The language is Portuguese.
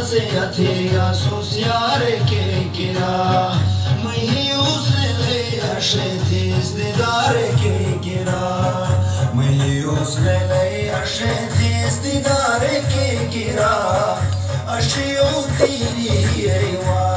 Azeatea sociare que queira Mãe uslele gente de dare que queira Mãe uslele gente de dare que queira Ashi é igual.